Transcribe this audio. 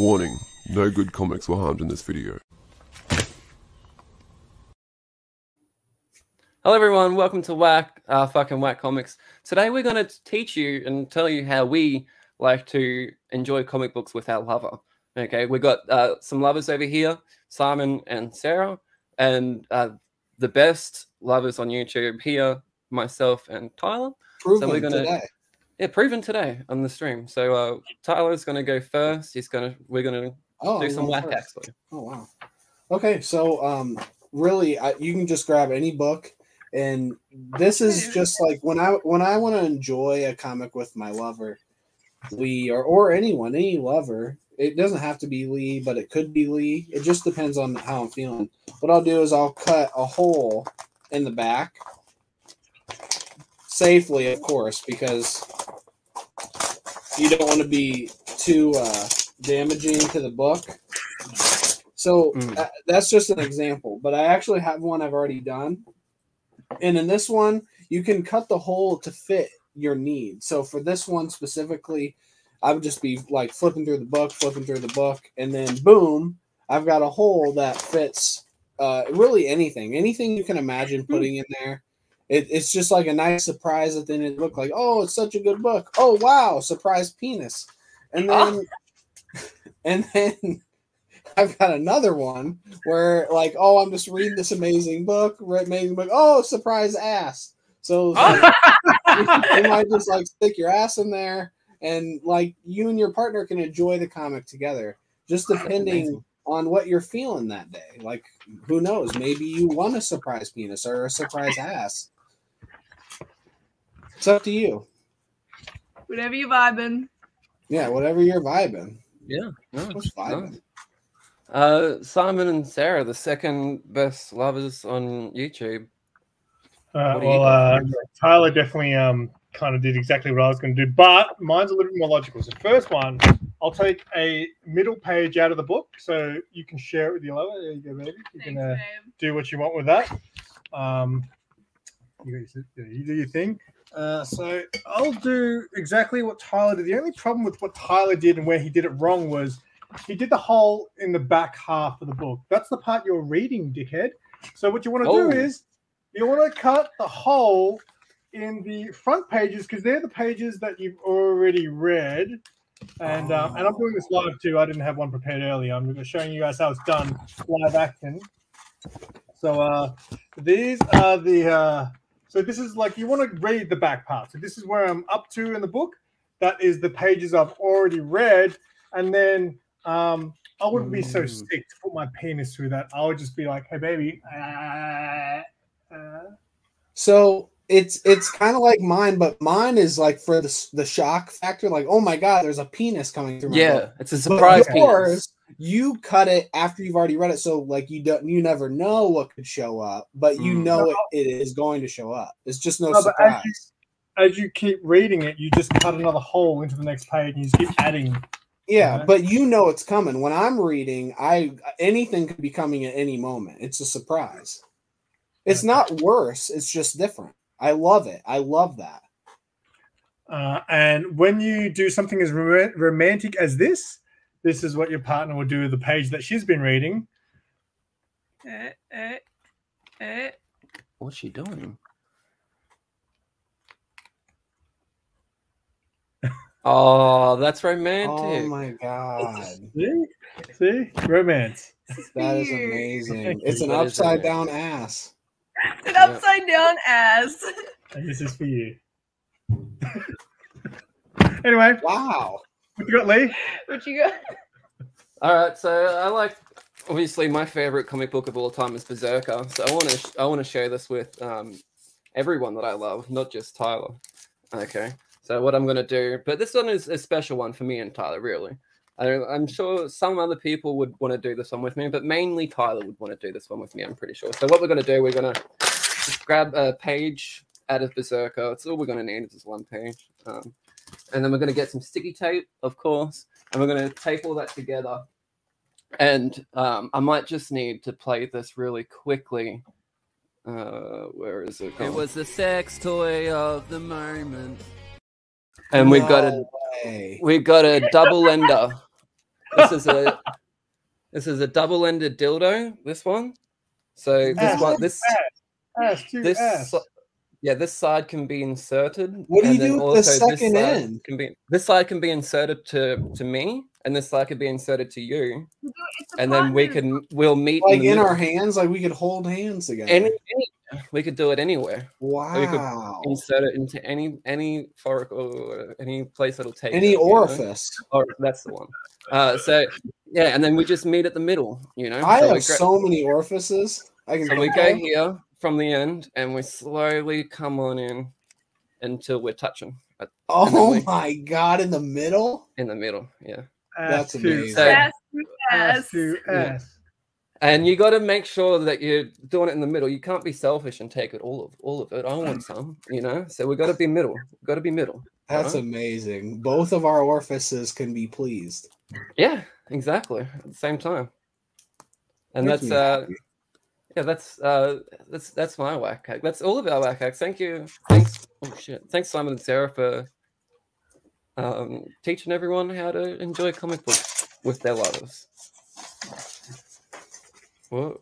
Warning, no good comics were harmed in this video. Hello, everyone. Welcome to Whack, uh, fucking Whack Comics. Today, we're going to teach you and tell you how we like to enjoy comic books with our lover. Okay, we've got uh, some lovers over here, Simon and Sarah, and uh, the best lovers on YouTube here, myself and Tyler. Proven so we're gonna, today. Yeah, proven today on the stream. So uh, Tyler's going to go first. He's going to, we're going to Oh, do some whack first. hacks for you. Oh wow. Okay, so um, really, I, you can just grab any book, and this is just like when I when I want to enjoy a comic with my lover, Lee, or or anyone, any lover. It doesn't have to be Lee, but it could be Lee. It just depends on how I'm feeling. What I'll do is I'll cut a hole in the back safely, of course, because you don't want to be too uh, damaging to the book. So Mm. uh, that's just an example, but I actually have one I've already done. And in this one, you can cut the hole to fit your need. So for this one specifically, I would just be like flipping through the book, flipping through the book, and then boom, I've got a hole that fits uh, really anything, anything you can imagine putting in there. It, it's just like a nice surprise that then it looked like, oh, it's such a good book. Oh wow, surprise penis. And ah. then and then I've got another one where like, oh, I'm just reading this amazing book, amazing book. Oh, surprise ass. So like, oh. you might just like stick your ass in there and like you and your partner can enjoy the comic together, just depending on what you're feeling that day. Like, who knows? Maybe you want a surprise penis or a surprise ass. It's up to you. Whatever you're vibing. Yeah, whatever you're vibing. Yeah. no, What's vibing? no. Uh, Simon and Sarah, the second best lovers on YouTube. Uh, What do you well, uh. Tyler definitely um, kind of did exactly what I was going to do, but mine's a little bit more logical. So, first one, I'll take a middle page out of the book so you can share it with your lover. There you go, baby. You can Thanks, uh, do what you want with that. Um, you, you do your thing. Uh, so I'll do exactly what Tyler did. The only problem with what Tyler did and where he did it wrong was he did the hole in the back half of the book. That's the part you're reading, dickhead. So what you want to Oh. do is you want to cut the hole in the front pages because they're the pages that you've already read. And um, and I'm doing this live too. I didn't have one prepared earlier. I'm just showing you guys how it's done live action. So uh, these are the uh, so this is like you want to read the back part. So this is where I'm up to in the book. That is the pages I've already read, and then um, I wouldn't be so Mm. sick to put my penis through that. I would just be like, "Hey, baby." Uh, uh, So it's it's kind of like mine, but mine is like for the the shock factor. Like, oh my god, there's a penis coming through. My Yeah, book. it's a But surprise penis. You cut it after you've already read it, so like you don't you never know what could show up, but you Mm. know it, it is going to show up. It's just no, No, but as surprise. you- as you keep reading it, you just cut another hole into the next page, and you just keep adding. yeah, but you know it's coming. When I'm reading, I anything could be coming at any moment. It's a surprise. It's not worse. It's just different. I love it. I love that. Uh, and when you do something as rom- romantic as this, this is what your partner will do with the page that she's been reading. Eh, eh, eh. What's she doing? Oh, that's romantic. Oh my god. See, see, romance. That is amazing. It's an upside down ass. An upside down ass. And this is for you. anyway, Wow. What you got, Lee? what you got? All right, so I like obviously my favorite comic book of all time is Berserker. So I want to I want to share this with um, everyone that I love, not just Tyler. Okay, so what I'm gonna do, but this one is a special one for me and Tyler, really. I, I'm sure some other people would want to do this one with me, but mainly Tyler would want to do this one with me. I'm pretty sure. So what we're gonna do, we're gonna just grab a page out of Berserker. It's all we're gonna need is this one page, um, and then we're gonna get some sticky tape, of course, and we're gonna tape all that together. And um, I might just need to play this really quickly. Uh, where is it? It It was, was the sex toy of the moment. and we've got a No way. we've got a double ender. this is a this is a double-ended dildo. This one. So this Ass, one, this ass to this ass. Si- yeah, this side can be inserted. What do you do with the also this second side end? Can be this side can be inserted to to me, and this side could be inserted to you, It's and then we can we'll meet Like the in our hands, like we could hold hands together. any, any we could do it anywhere. we could wow. Insert it into any any foracle, or any place that'll take Any it, you know? orifice. Or that's the one. Uh, so yeah, and then we just meet at the middle. You know, I so have so many orifices. I can So we go here from the end, and we slowly come on in until we're touching Oh we- my god, in the middle? in the middle. Yeah, Ass That's amazing. So- Ass to ass ass. to Yeah. and you got to make sure that you're doing it in the middle. You can't be selfish and take it all of all of it. I want some, you know. So we got to be middle. Got to be middle. That's Uh-huh. amazing. Both of our orifices can be pleased. Yeah, exactly. At the same time. And Makes that's me uh happy. Yeah, that's uh that's that's my whack hack. That's all of our whack hacks. Thank you. Thanks. Oh shit. Thanks Simon and Sarah for um teaching everyone how to enjoy comic books with their lives. Whoa.